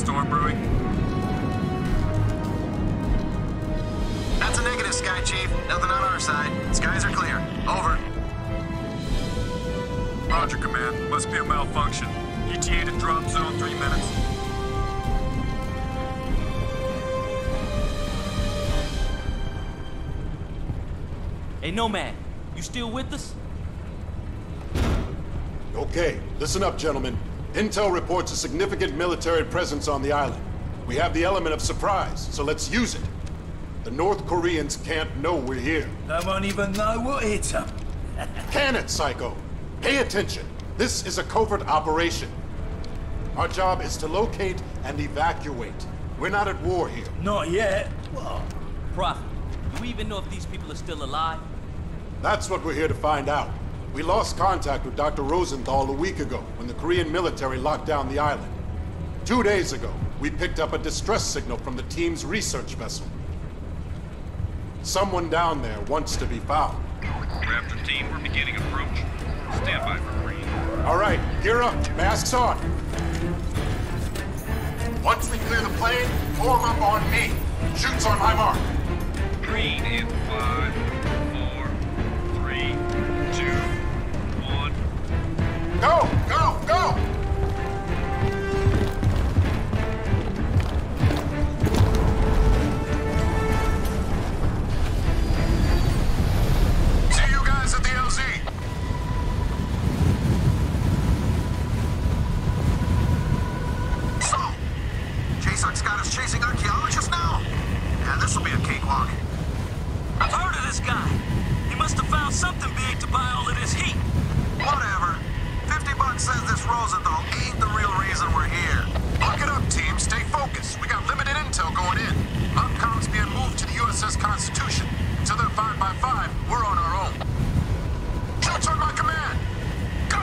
storm brewing. That's a negative, Sky Chief. Nothing on our side. Skies are clear. Over. Roger, Command. Must be a malfunction. ETA to drop zone three minutes. Hey, Nomad, you still with us? Okay, listen up, gentlemen. Intel reports a significant military presence on the island. We have the element of surprise, so let's use it. The North Koreans can't know we're here. They won't even know what hit them. Can it, Psycho? Pay attention. This is a covert operation. Our job is to locate and evacuate. We're not at war here. Not yet. What? Prophet, do we even know if these people are still alive? That's what we're here to find out. We lost contact with Dr. Rosenthal a week ago when the Korean military locked down the island. Two days ago, we picked up a distress signal from the team's research vessel. Someone down there wants to be found. Raptor team, we're beginning approach. Stand by for green. All right, gear up, masks on. Once we clear the plane, form up on me. Chutes on my mark. Green in five, Go, go, go! Chutes on my command. Go!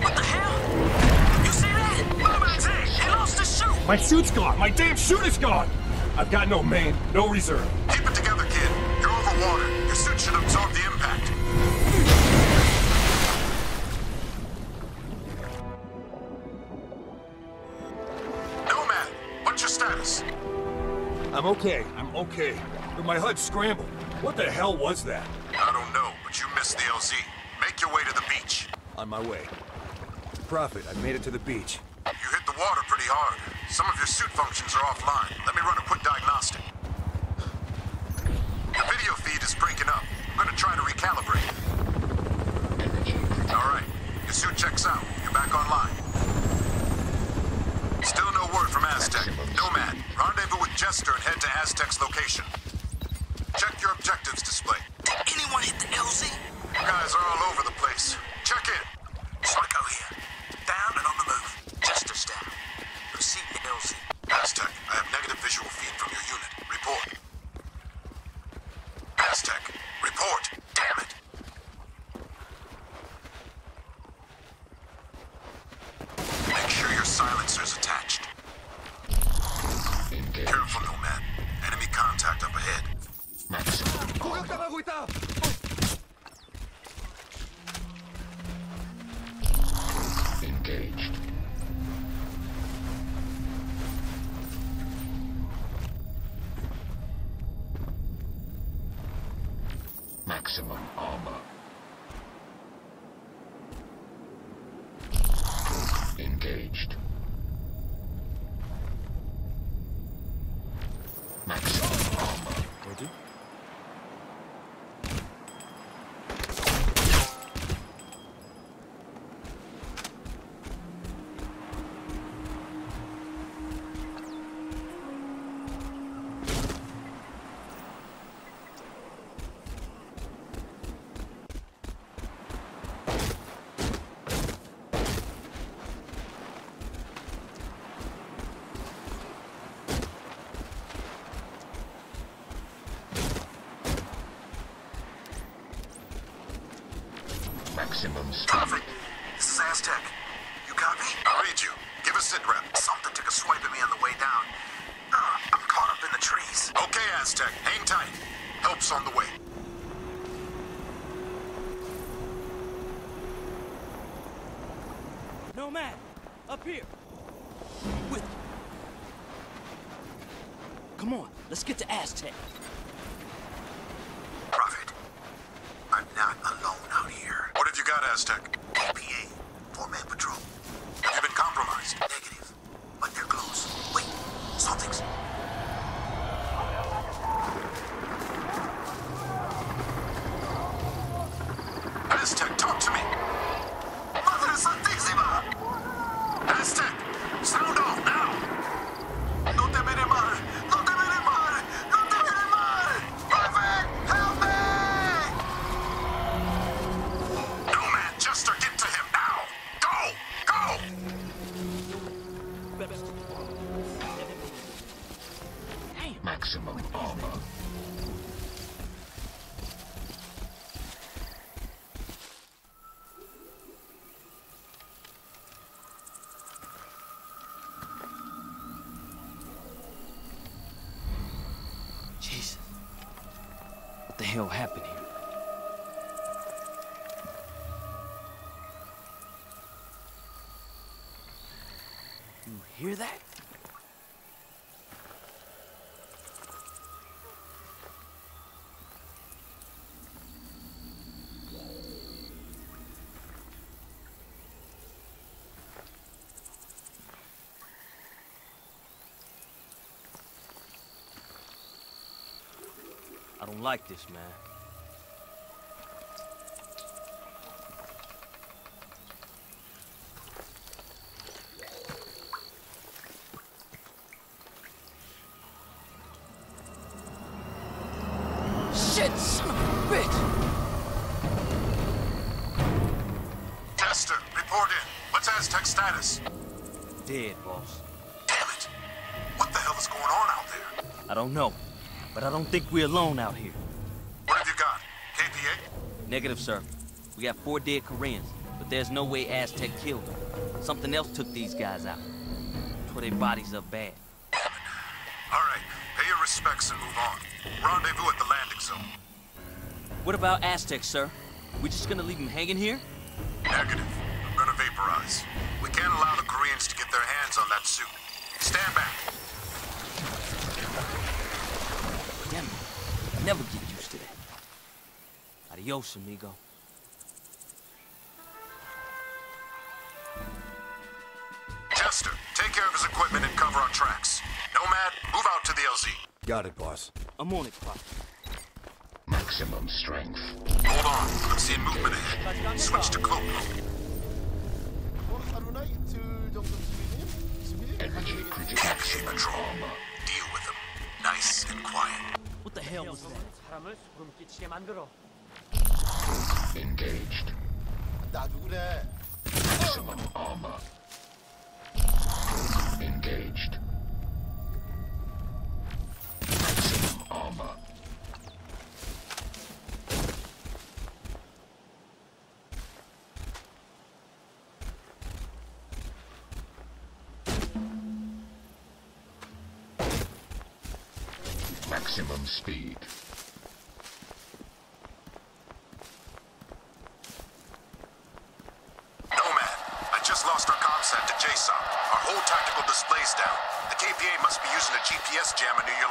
What the hell? You see that? Nomad's in. He lost his shoe. My suit's gone! My damn suit is gone! I've got no main, no reserve. Keep it together, kid. You're over water. Your suit should absorb the impact. Nomad, what's your status? I'm okay, I'm okay. But my HUD scrambled. What the hell was that? I don't know, but you missed the LZ. Make your way to the beach. On my way. Prophet, I made it to the beach. You hit the water pretty hard. Some of your suit functions are offline. Let me run a quick diagnostic. The video feed is breaking up. I'm gonna try to recalibrate. All right, your suit checks out. You're back online. Still no word from Aztec. Nomad, rendezvous with Jester and head to Aztec's location. Check your objectives display. Did anyone hit the LZ? Guys are all over the place. Check in. Psycho here. Down and on the move. Jester's down. Proceed to. Aztec, I have negative visual feed Maximum speed. Prophet, this is Aztec. You copy? I read you. Give us a sit rep. Something took a swipe at me on the way down. Uh, I'm caught up in the trees. Okay, Aztec. Hang tight. Help's on the way. Nomad, up here. With. Come on, let's get to Aztec. Prophet, I'm not alone out here. What have you got, Aztec? Hear that? I don't like this, man. Don't know, but I don't think we're alone out here. What have you got? KPA? Negative, sir. We got four dead Koreans, but there's no way Aztec killed them. Something else took these guys out. Tore their bodies up bad. All right, pay your respects and move on. Rendezvous at the landing zone. What about Aztec, sir? We just gonna leave them hanging here? Negative. I'm gonna vaporize. We can't allow the Koreans to get their hands on that suit. Stand back. Damn it. I never get used to that. Adios, amigo. Jester, take care of his equipment and cover our tracks. Nomad, move out to the LZ. Got it, boss. I'm on it, Pop. Maximum strength. Hold on. I'm seeing movement ahead. Switch to cloak mode. Energy critical. Maxi patrol. Deal with them. Nice and quiet. What the hell was that? engaged. Maximum armor. Engaged. Maximum armor. Maximum speed.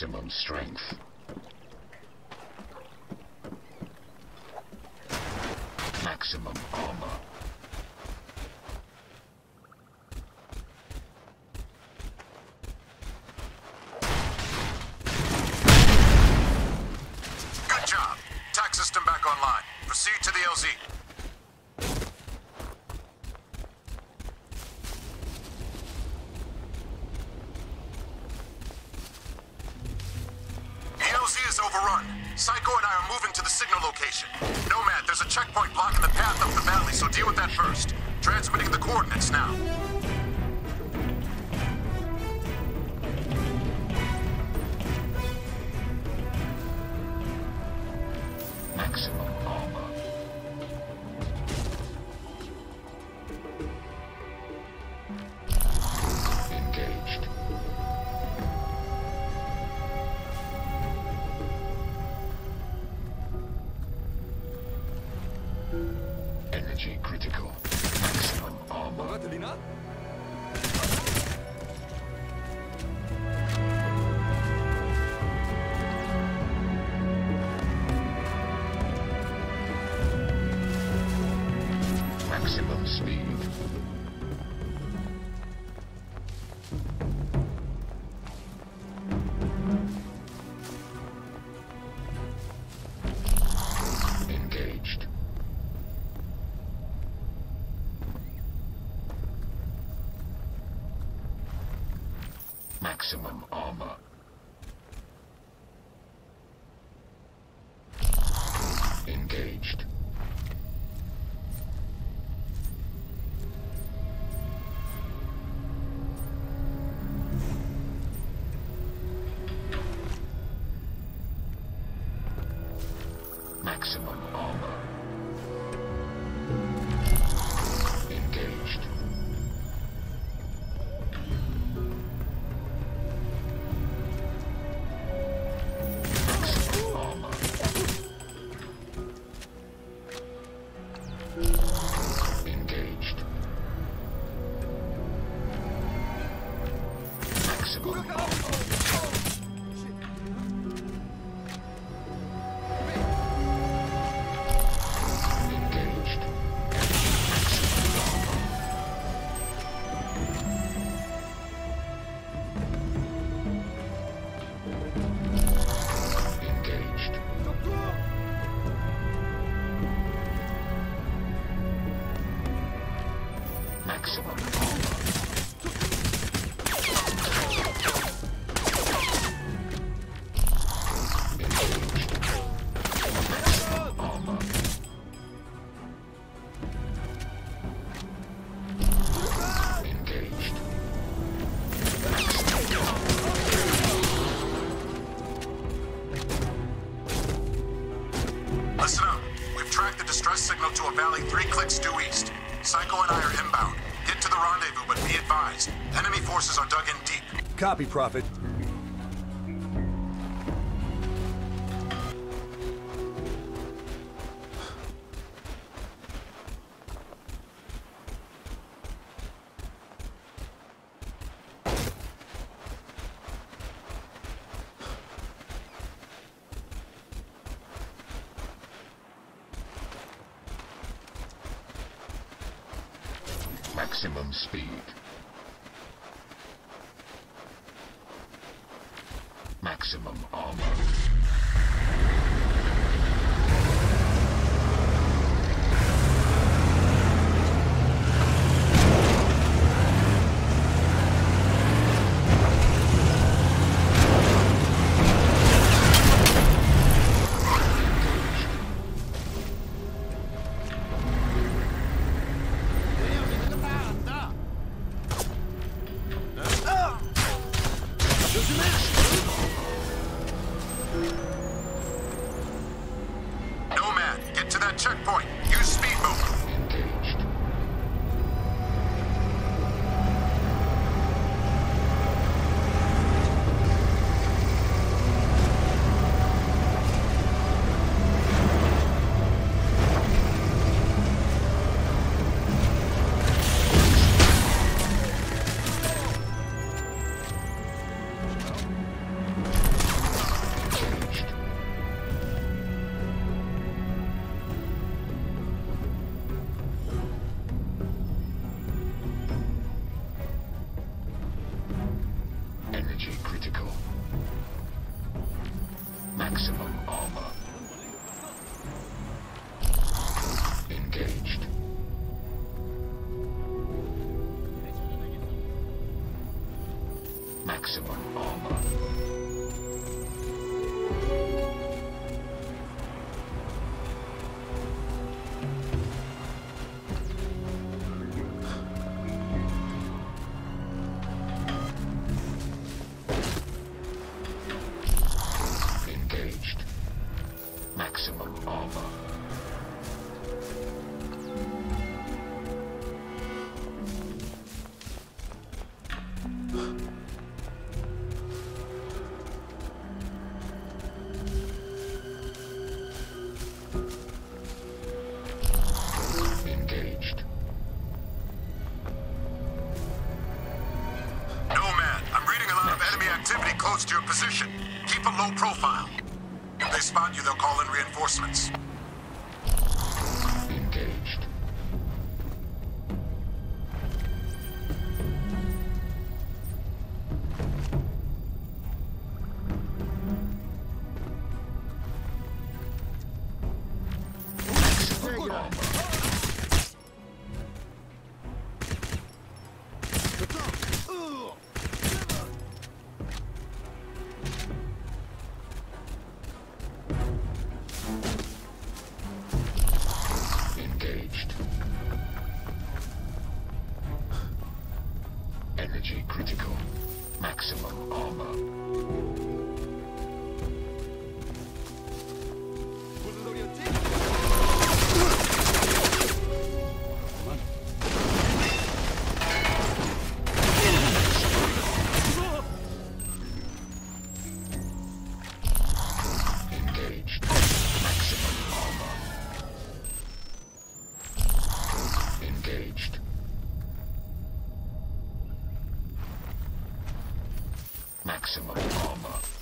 Maximum strength. maximum armor. Engaged. Maximum armor. inbound. Get to the rendezvous, but be advised. Enemy forces are dug in deep. Copy, Prophet. spot you, they'll call in reinforcements. maximum armor.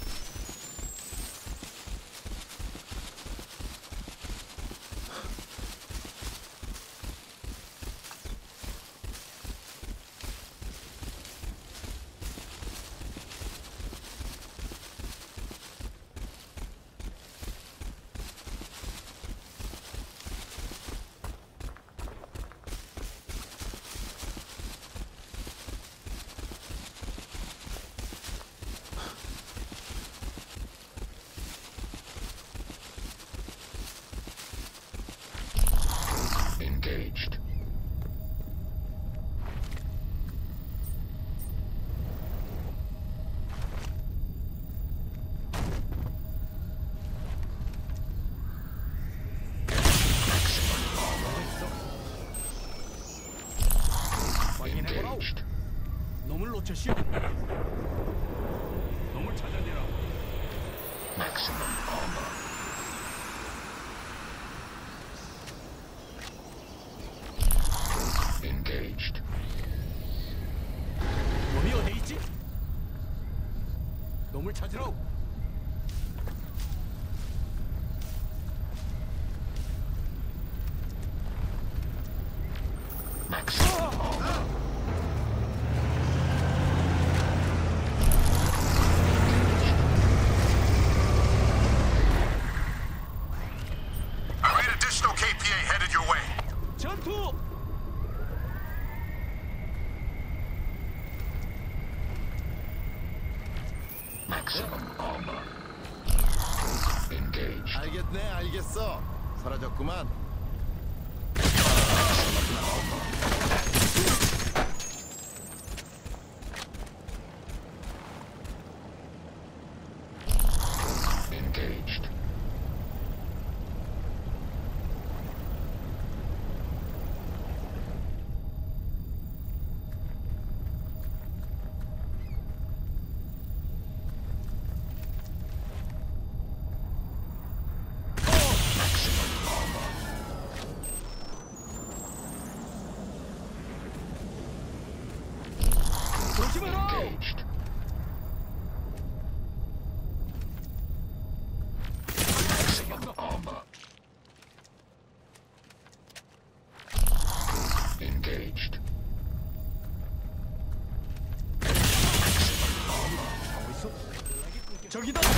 여기다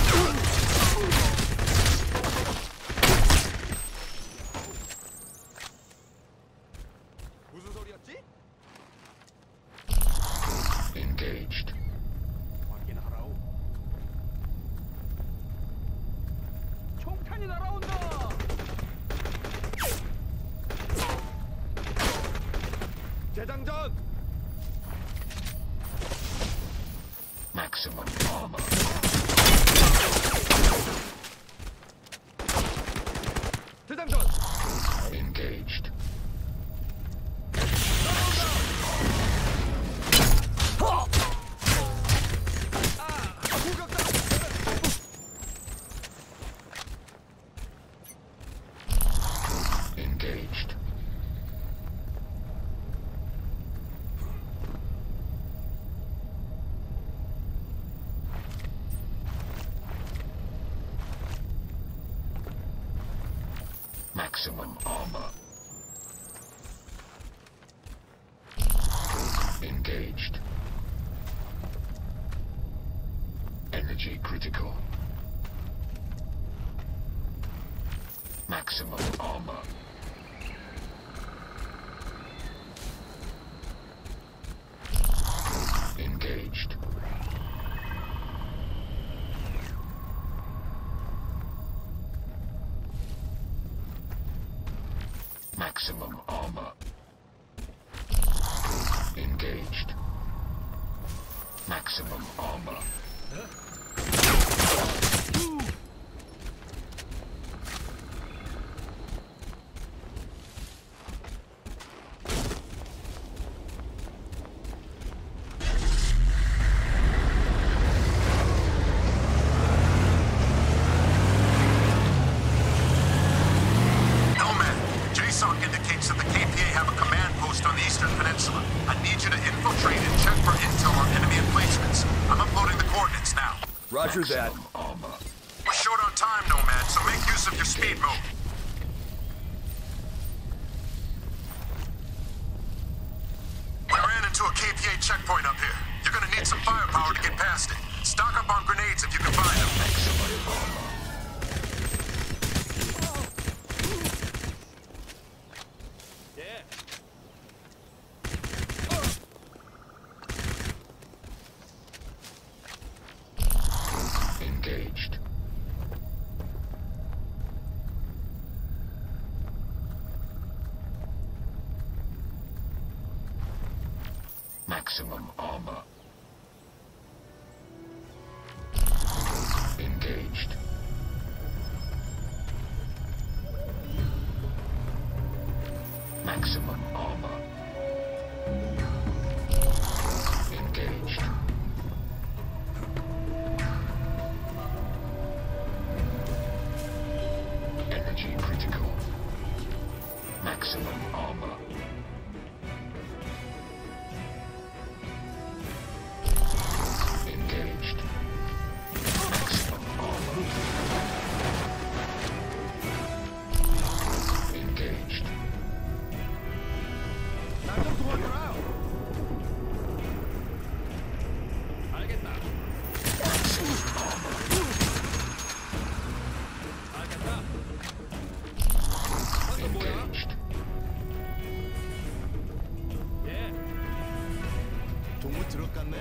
critical. Maximum armor. 들어갔네?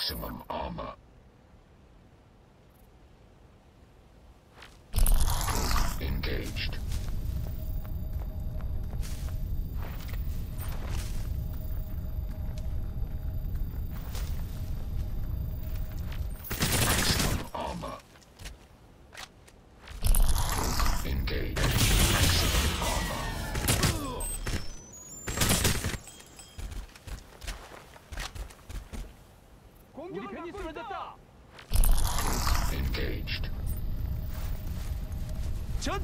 Maximum armor.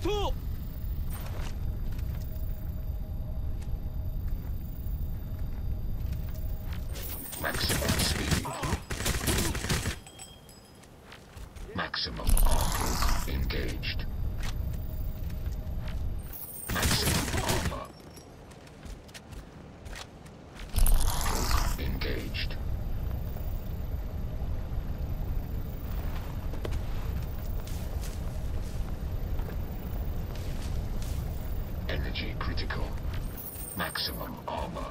전투! Maximum speed. Maximum armor. Engaged. Maximum armor. Engaged. Energy critical. Maximum armor.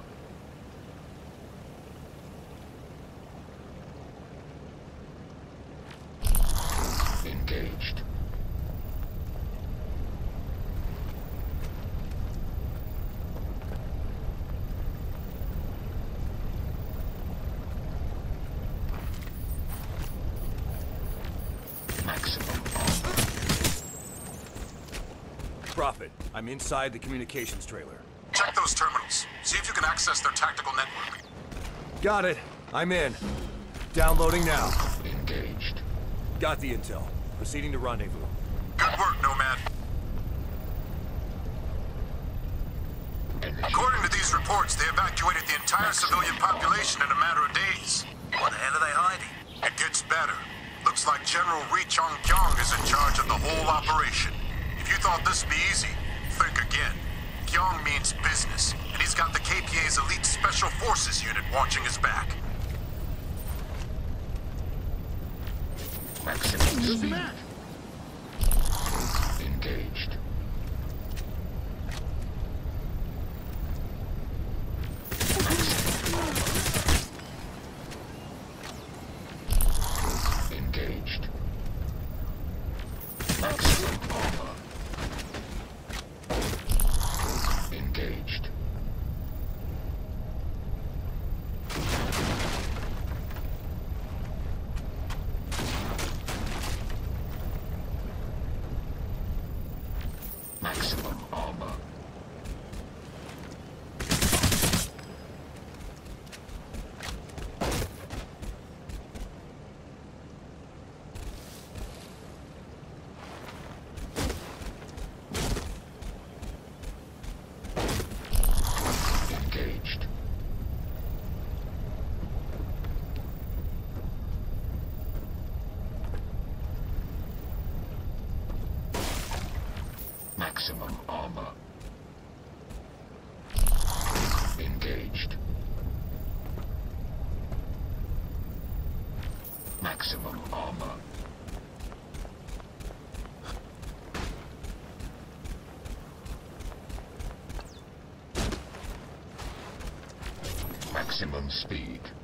Engaged. Maximum armor. Prophet, I'm inside the communications trailer. Check those terminals. See if you can access their tactical network. Got it. I'm in. Downloading now. Engaged. Got the intel. Proceeding to rendezvous. Good work, Nomad. According to these reports, they evacuated the entire civilian population in a matter of days. What the hell are they hiding? It gets better. Looks like General Ri Chong Kyong is in charge of the whole operation. If you thought this'd be easy, think again. Kyong means business, and he's got the KPA's elite special forces unit watching his back. Maximum speed. Engaged. Engaged. Maximum armor. Engaged. Maximum armor. Engaged. Maximum armor. Engaged. Maximum armor. Maximum speed.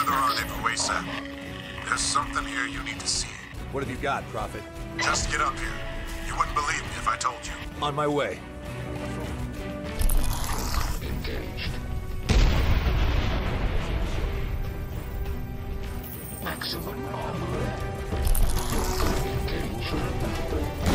Eh, There's something here you need to see. What have you got, Prophet? Just get up here. You wouldn't believe me if I told you. On my way. Engaged. Maximum armor. Engaged.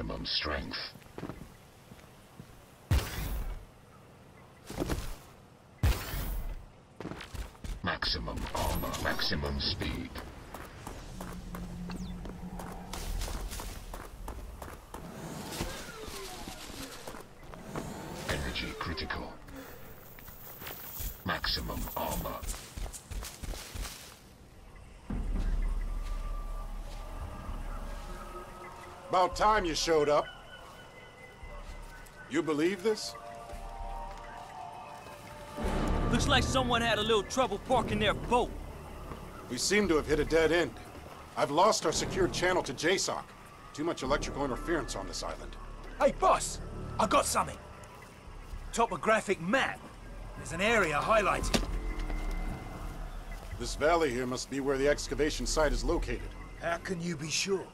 Maximum strength. Maximum armor. Maximum speed. Energy critical. Maximum armor. About time you showed up. You believe this? Looks like someone had a little trouble parking their boat. We seem to have hit a dead end. I've lost our secured channel to JSOC. Too much electrical interference on this island. Hey, boss, I got something. Topographic map. There's an area highlighted. This valley here must be where the excavation site is located. How can you be sure?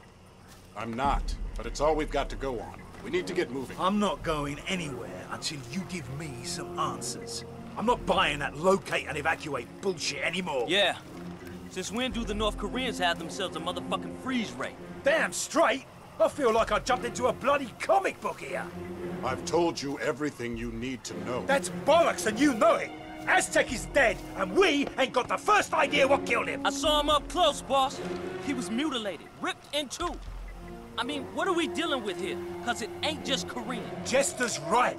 I'm not, but it's all we've got to go on. We need to get moving. I'm not going anywhere until you give me some answers. I'm not buying that locate and evacuate bullshit anymore. Yeah. Since when do the North Koreans have themselves a motherfucking freeze ray? Damn straight! I feel like I jumped into a bloody comic book here. I've told you everything you need to know. That's bollocks and you know it. Aztec is dead and we ain't got the first idea what killed him. I saw him up close, boss. He was mutilated, ripped in two. I mean, what are we dealing with here? Cause it ain't just Korean. Jester's right.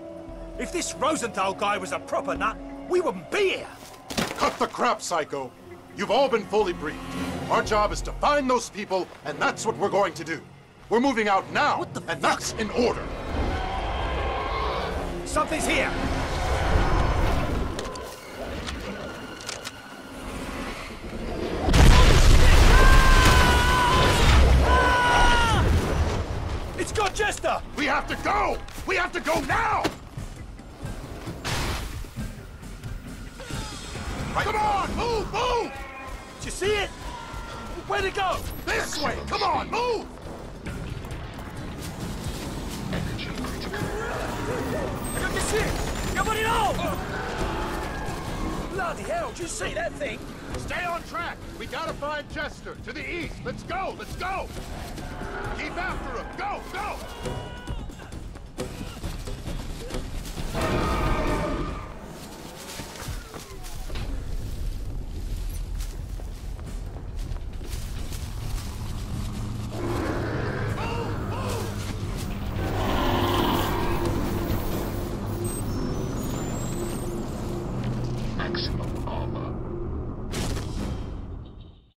If this Rosenthal guy was a proper nut, we wouldn't be here. Cut the crap, Psycho! You've all been fully briefed. Our job is to find those people, and that's what we're going to do. We're moving out now, What the and fuck? that's in order. Something's here. To go! We have to go now! Come on, move, move! Did you see it? Where'd it go? This way! Come on, move! Energy critical. I got this shit! Nobody know! Bloody hell, did you see that thing? Stay on track! We gotta find Jester, to the east! Let's go, let's go! Keep after him! Go, go!